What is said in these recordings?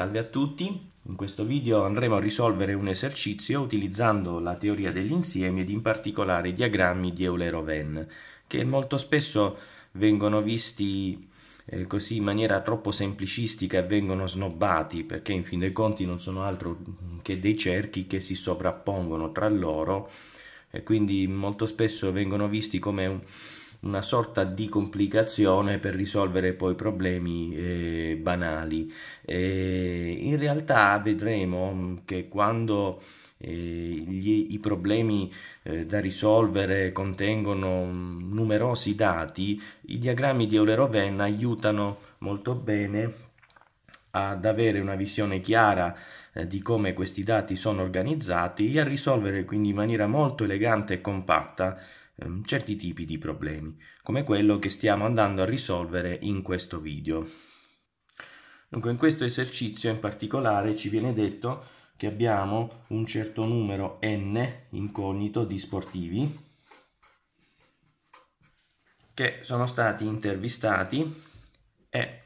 Salve a tutti, in questo video andremo a risolvere un esercizio utilizzando la teoria degli insiemi ed in particolare i diagrammi di Euler-Oven che molto spesso vengono visti eh, così in maniera troppo semplicistica e vengono snobbati perché in fin dei conti non sono altro che dei cerchi che si sovrappongono tra loro e quindi molto spesso vengono visti come un una sorta di complicazione per risolvere poi problemi eh, banali. Eh, in realtà vedremo che quando eh, gli, i problemi eh, da risolvere contengono mm, numerosi dati, i diagrammi di Euler-Oven aiutano molto bene ad avere una visione chiara eh, di come questi dati sono organizzati e a risolvere quindi in maniera molto elegante e compatta Ehm, certi tipi di problemi, come quello che stiamo andando a risolvere in questo video. Dunque in questo esercizio in particolare ci viene detto che abbiamo un certo numero n incognito di sportivi che sono stati intervistati e,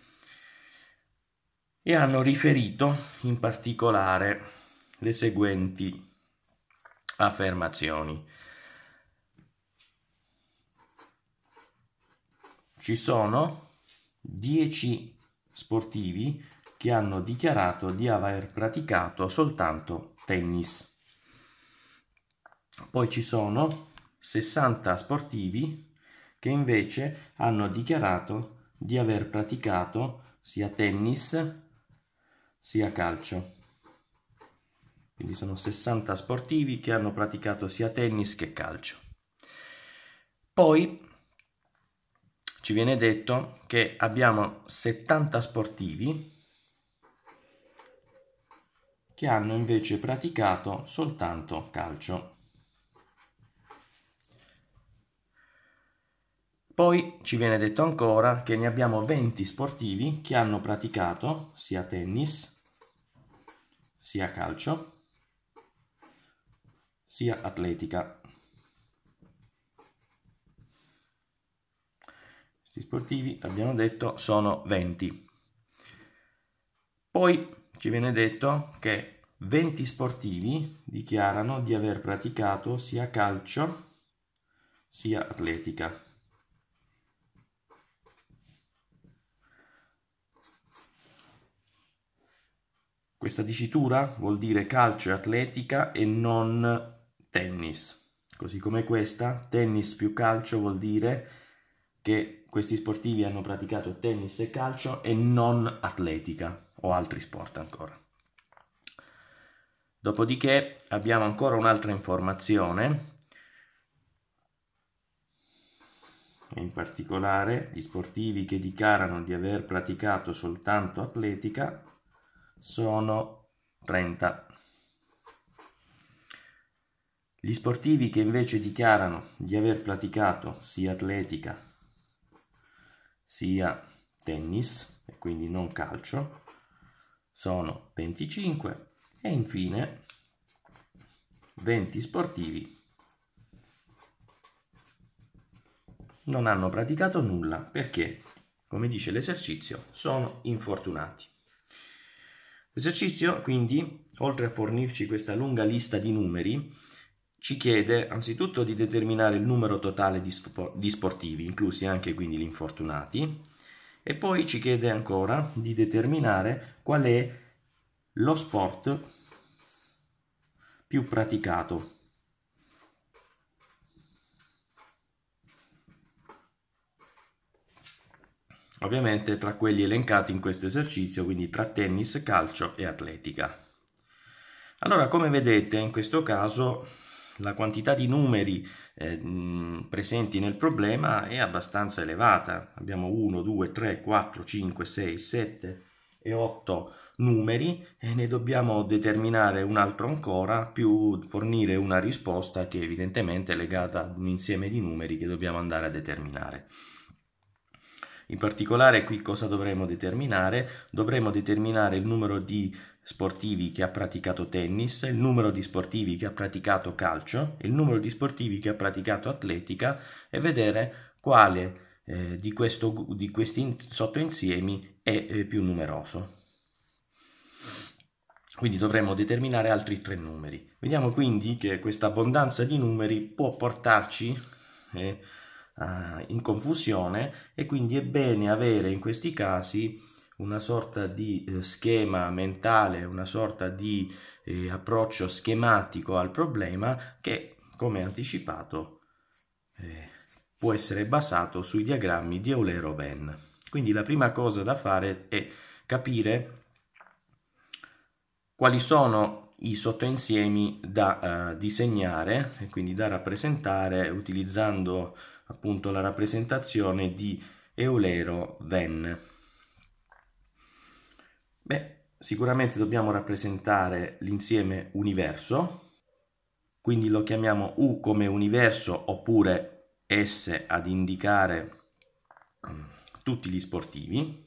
e hanno riferito in particolare le seguenti affermazioni. Ci sono 10 sportivi che hanno dichiarato di aver praticato soltanto tennis. Poi ci sono 60 sportivi che invece hanno dichiarato di aver praticato sia tennis sia calcio. Quindi sono 60 sportivi che hanno praticato sia tennis che calcio. Poi ci viene detto che abbiamo 70 sportivi che hanno invece praticato soltanto calcio. Poi ci viene detto ancora che ne abbiamo 20 sportivi che hanno praticato sia tennis, sia calcio, sia atletica. Questi sportivi, abbiamo detto, sono 20. Poi ci viene detto che 20 sportivi dichiarano di aver praticato sia calcio sia atletica. Questa dicitura vuol dire calcio e atletica e non tennis. Così come questa, tennis più calcio vuol dire che questi sportivi hanno praticato tennis e calcio e non atletica o altri sport ancora. Dopodiché abbiamo ancora un'altra informazione, in particolare gli sportivi che dichiarano di aver praticato soltanto atletica sono 30. Gli sportivi che invece dichiarano di aver praticato sia atletica sia tennis e quindi non calcio sono 25 e infine 20 sportivi. Non hanno praticato nulla perché come dice l'esercizio sono infortunati. L'esercizio quindi oltre a fornirci questa lunga lista di numeri ci chiede anzitutto di determinare il numero totale di, di sportivi, inclusi anche quindi gli infortunati, e poi ci chiede ancora di determinare qual è lo sport più praticato. Ovviamente tra quelli elencati in questo esercizio, quindi tra tennis, calcio e atletica. Allora, come vedete, in questo caso la quantità di numeri eh, presenti nel problema è abbastanza elevata. Abbiamo 1, 2, 3, 4, 5, 6, 7 e 8 numeri e ne dobbiamo determinare un altro ancora più fornire una risposta che evidentemente è legata ad un insieme di numeri che dobbiamo andare a determinare. In particolare qui cosa dovremo determinare? Dovremo determinare il numero di sportivi che ha praticato tennis, il numero di sportivi che ha praticato calcio, il numero di sportivi che ha praticato atletica e vedere quale eh, di, questo, di, questi sottoinsiemi è eh, più numeroso. Quindi dovremmo determinare altri tre numeri. Vediamo quindi che questa abbondanza di numeri può portarci eh, in confusione e quindi è bene avere in questi casi una sorta di eh, schema mentale, una sorta di eh, approccio schematico al problema che, come anticipato, eh, può essere basato sui diagrammi di Eulero-Venn. Quindi la prima cosa da fare è capire quali sono i sottoinsiemi da uh, disegnare e quindi da rappresentare utilizzando appunto la rappresentazione di Eulero-Venn. Beh, sicuramente dobbiamo rappresentare l'insieme universo, quindi lo chiamiamo U come universo oppure S ad indicare mm, tutti gli sportivi.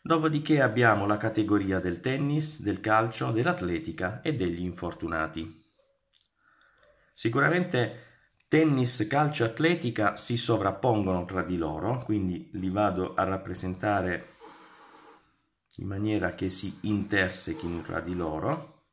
Dopodiché abbiamo la categoria del tennis, del calcio, dell'atletica e degli infortunati. Sicuramente tennis, calcio atletica si sovrappongono tra di loro, quindi li vado a rappresentare in maniera che si intersechino tra di loro.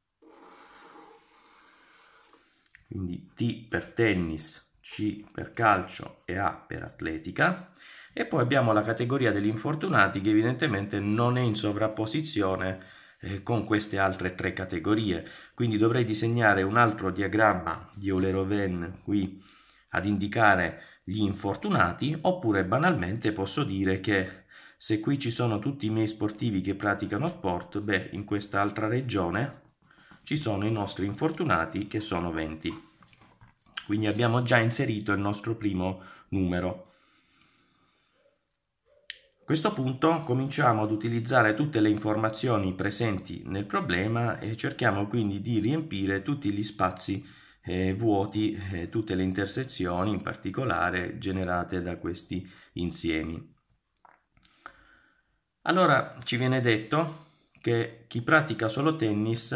Quindi T per tennis, C per calcio e A per atletica. E poi abbiamo la categoria degli infortunati che evidentemente non è in sovrapposizione eh, con queste altre tre categorie. Quindi dovrei disegnare un altro diagramma di Euler-Venn qui ad indicare gli infortunati oppure banalmente posso dire che se qui ci sono tutti i miei sportivi che praticano sport, beh, in quest'altra regione ci sono i nostri infortunati che sono 20. Quindi abbiamo già inserito il nostro primo numero. A questo punto cominciamo ad utilizzare tutte le informazioni presenti nel problema e cerchiamo quindi di riempire tutti gli spazi eh, vuoti, eh, tutte le intersezioni in particolare generate da questi insiemi. Allora ci viene detto che chi pratica solo tennis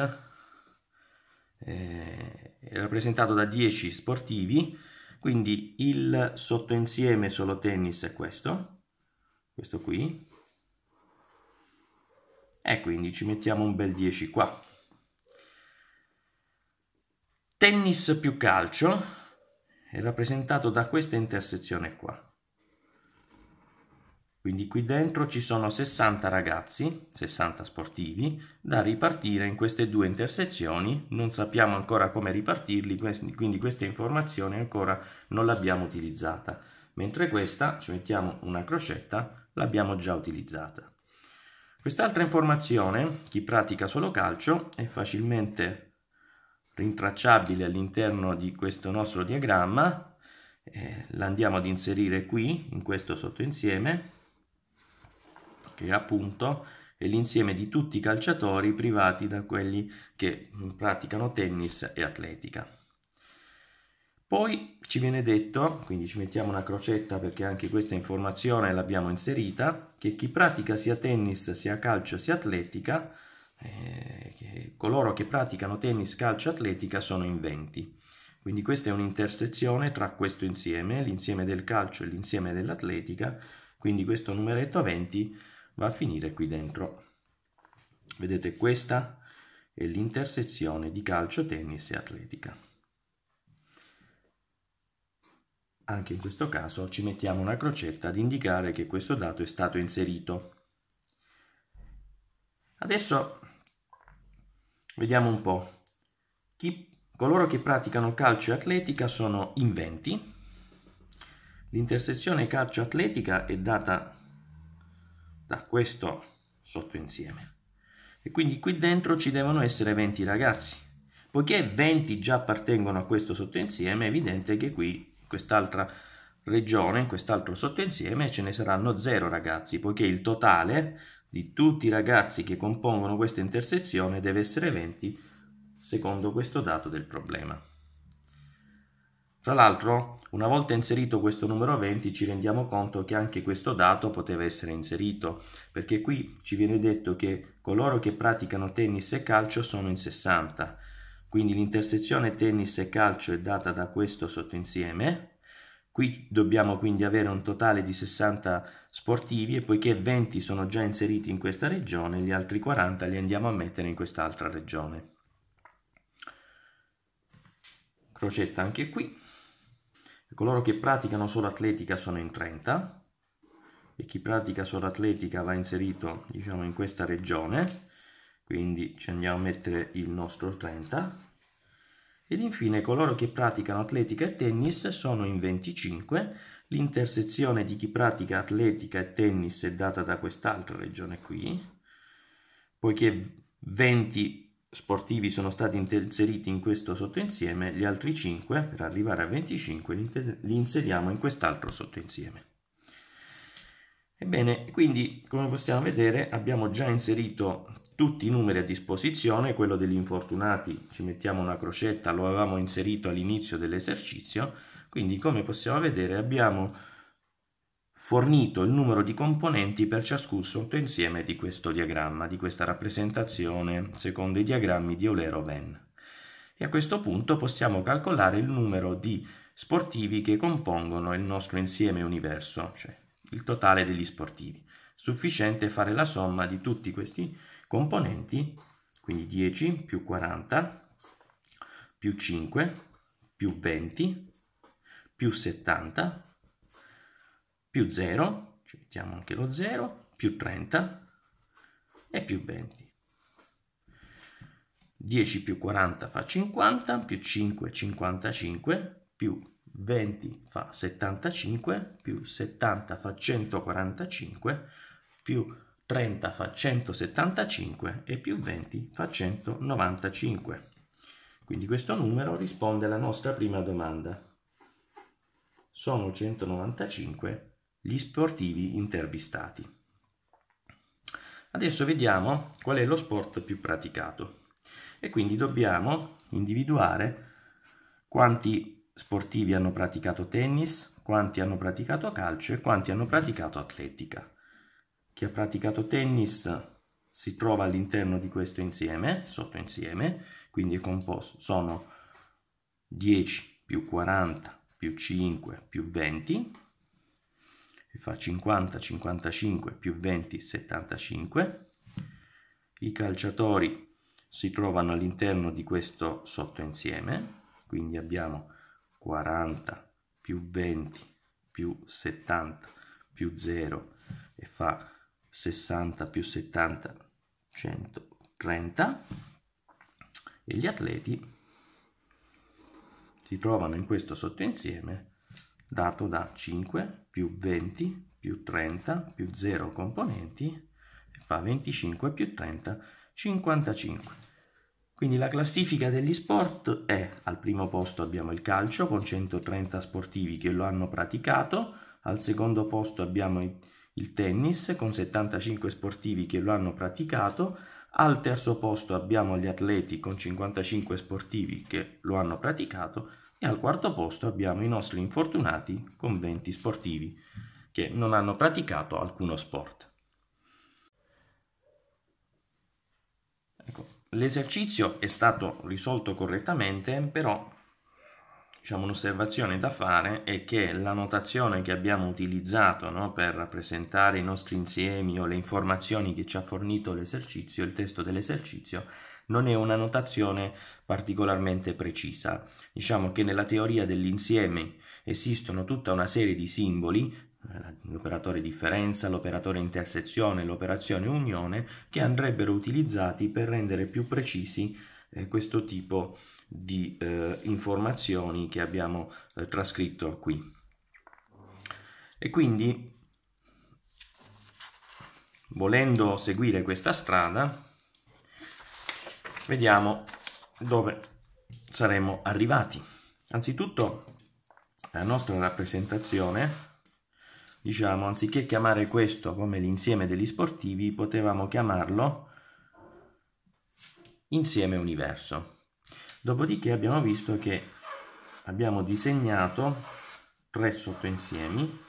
eh, è rappresentato da 10 sportivi, quindi il sottoinsieme solo tennis è questo, questo qui, e quindi ci mettiamo un bel 10 qua. Tennis più calcio è rappresentato da questa intersezione qua. Quindi qui dentro ci sono 60 ragazzi, 60 sportivi, da ripartire in queste due intersezioni. Non sappiamo ancora come ripartirli, quindi questa informazione ancora non l'abbiamo utilizzata. Mentre questa, ci mettiamo una crocetta, l'abbiamo già utilizzata. Quest'altra informazione, chi pratica solo calcio, è facilmente rintracciabile all'interno di questo nostro diagramma. Eh, la ad inserire qui, in questo sottoinsieme che appunto è l'insieme di tutti i calciatori privati da quelli che praticano tennis e atletica. Poi ci viene detto, quindi ci mettiamo una crocetta perché anche questa informazione l'abbiamo inserita, che chi pratica sia tennis, sia calcio, sia atletica, eh, che coloro che praticano tennis, calcio atletica sono in 20. Quindi questa è un'intersezione tra questo insieme, l'insieme del calcio e l'insieme dell'atletica, quindi questo numeretto 20 va a finire qui dentro. Vedete questa è l'intersezione di calcio, tennis e atletica. Anche in questo caso ci mettiamo una crocetta ad indicare che questo dato è stato inserito. Adesso vediamo un po'. Chi, coloro che praticano calcio e atletica sono in 20. L'intersezione calcio-atletica è data da questo sottoinsieme. E quindi qui dentro ci devono essere 20 ragazzi. Poiché 20 già appartengono a questo sottoinsieme, è evidente che qui, quest'altra regione, in quest'altro sottoinsieme, ce ne saranno 0 ragazzi, poiché il totale di tutti i ragazzi che compongono questa intersezione deve essere 20 secondo questo dato del problema. Tra l'altro, una volta inserito questo numero 20 ci rendiamo conto che anche questo dato poteva essere inserito, perché qui ci viene detto che coloro che praticano tennis e calcio sono in 60, quindi l'intersezione tennis e calcio è data da questo sottoinsieme, Qui dobbiamo quindi avere un totale di 60 sportivi e poiché 20 sono già inseriti in questa regione, gli altri 40 li andiamo a mettere in quest'altra regione. Crocetta anche qui. Coloro che praticano solo atletica sono in 30 e chi pratica solo atletica va inserito diciamo in questa regione, quindi ci andiamo a mettere il nostro 30 ed infine coloro che praticano atletica e tennis sono in 25, l'intersezione di chi pratica atletica e tennis è data da quest'altra regione qui, poiché 20 sportivi sono stati inseriti in questo sottoinsieme, gli altri 5 per arrivare a 25 li inseriamo in quest'altro sottoinsieme. Ebbene, quindi come possiamo vedere abbiamo già inserito tutti i numeri a disposizione, quello degli infortunati ci mettiamo una crocetta, lo avevamo inserito all'inizio dell'esercizio, quindi come possiamo vedere abbiamo fornito il numero di componenti per ciascun sottoinsieme di questo diagramma, di questa rappresentazione secondo i diagrammi di Eulero-Venn. E a questo punto possiamo calcolare il numero di sportivi che compongono il nostro insieme universo, cioè il totale degli sportivi. Sufficiente fare la somma di tutti questi componenti, quindi 10 più 40 più 5 più 20 più 70 più 0, ci mettiamo anche lo 0, più 30 e più 20. 10 più 40 fa 50, più 5 55, più 20 fa 75, più 70 fa 145, più 30 fa 175 e più 20 fa 195. Quindi questo numero risponde alla nostra prima domanda. Sono 195 gli sportivi intervistati. Adesso vediamo qual è lo sport più praticato e quindi dobbiamo individuare quanti sportivi hanno praticato tennis, quanti hanno praticato calcio e quanti hanno praticato atletica. Chi ha praticato tennis si trova all'interno di questo insieme, sottoinsieme, quindi è composto, sono 10 più 40 più 5 più 20, e fa 50, 55 più 20, 75. I calciatori si trovano all'interno di questo sottoinsieme, quindi abbiamo 40 più 20 più 70 più 0 e fa 60 più 70, 130 e gli atleti si trovano in questo sottoinsieme dato da 5 più 20 più 30 più 0 componenti fa 25 più 30 55 quindi la classifica degli sport è al primo posto abbiamo il calcio con 130 sportivi che lo hanno praticato al secondo posto abbiamo il il tennis con 75 sportivi che lo hanno praticato, al terzo posto abbiamo gli atleti con 55 sportivi che lo hanno praticato e al quarto posto abbiamo i nostri infortunati con 20 sportivi che non hanno praticato alcuno sport. Ecco, l'esercizio è stato risolto correttamente, però diciamo, un'osservazione da fare è che la notazione che abbiamo utilizzato no, per rappresentare i nostri insiemi o le informazioni che ci ha fornito l'esercizio, il testo dell'esercizio, non è una notazione particolarmente precisa. Diciamo che nella teoria dell'insieme esistono tutta una serie di simboli, eh, l'operatore differenza, l'operatore intersezione, l'operazione unione, che andrebbero utilizzati per rendere più precisi eh, questo tipo di eh, informazioni che abbiamo eh, trascritto qui. E quindi, volendo seguire questa strada, vediamo dove saremmo arrivati. Anzitutto, la nostra rappresentazione diciamo, anziché chiamare questo come l'insieme degli sportivi, potevamo chiamarlo insieme universo. Dopodiché abbiamo visto che abbiamo disegnato tre sottoinsiemi,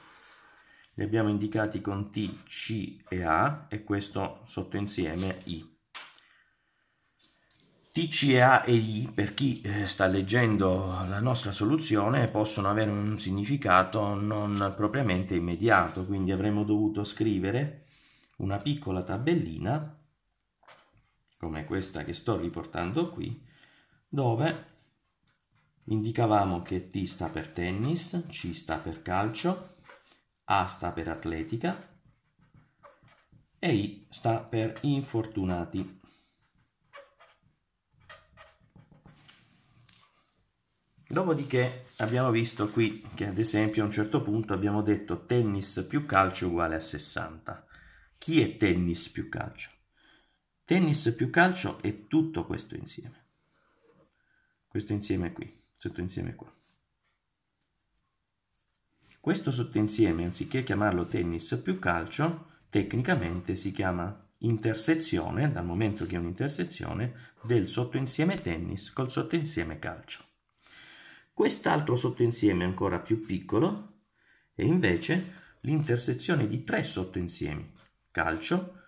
li abbiamo indicati con T, C e A e questo sottoinsieme I. TC e A e I, per chi eh, sta leggendo la nostra soluzione, possono avere un significato non propriamente immediato, quindi avremmo dovuto scrivere una piccola tabellina, come questa che sto riportando qui, dove indicavamo che T sta per tennis, C sta per calcio, A sta per atletica e I sta per infortunati. Dopodiché abbiamo visto qui che ad esempio a un certo punto abbiamo detto tennis più calcio uguale a 60. Chi è tennis più calcio? Tennis più calcio è tutto questo insieme. Questo insieme qui, sottoinsieme qua. Questo sottoinsieme, anziché chiamarlo tennis più calcio, tecnicamente si chiama intersezione, dal momento che è un'intersezione, del sottoinsieme tennis col sottoinsieme calcio. Quest'altro sottoinsieme ancora più piccolo è invece l'intersezione di tre sottoinsiemi, calcio,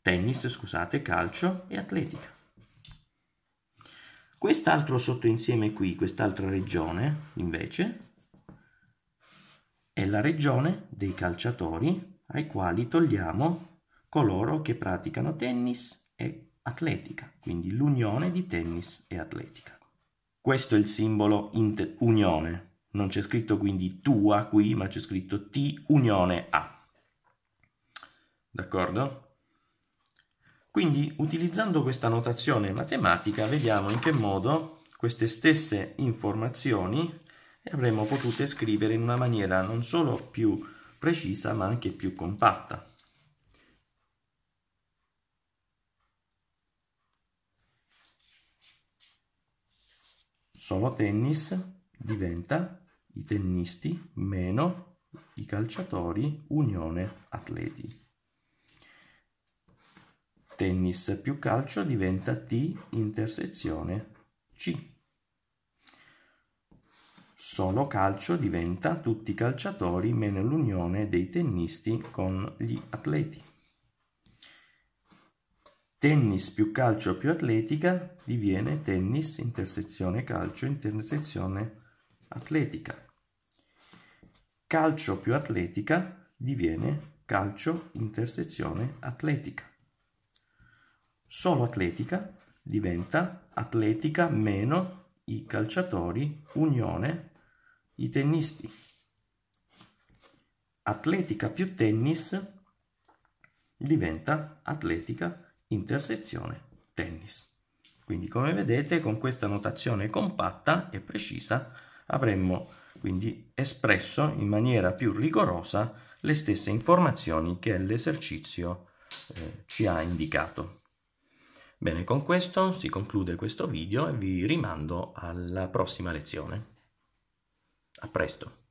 tennis, scusate, calcio e atletica. Quest'altro sottoinsieme qui, quest'altra regione, invece, è la regione dei calciatori ai quali togliamo coloro che praticano tennis e atletica, quindi l'unione di tennis e atletica. Questo è il simbolo unione. Non c'è scritto quindi tua qui, ma c'è scritto T unione A. D'accordo? Quindi utilizzando questa notazione matematica vediamo in che modo queste stesse informazioni avremmo potute scrivere in una maniera non solo più precisa ma anche più compatta. solo tennis diventa i tennisti meno i calciatori unione atleti. Tennis più calcio diventa T intersezione C. Solo calcio diventa tutti i calciatori meno l'unione dei tennisti con gli atleti. Tennis più calcio più atletica diviene tennis intersezione calcio intersezione atletica. Calcio più atletica diviene calcio intersezione atletica. Solo atletica diventa atletica meno i calciatori unione i tennisti. Atletica più tennis diventa atletica intersezione tennis. Quindi come vedete con questa notazione compatta e precisa avremmo quindi espresso in maniera più rigorosa le stesse informazioni che l'esercizio eh, ci ha indicato. Bene, con questo si conclude questo video e vi rimando alla prossima lezione. A presto!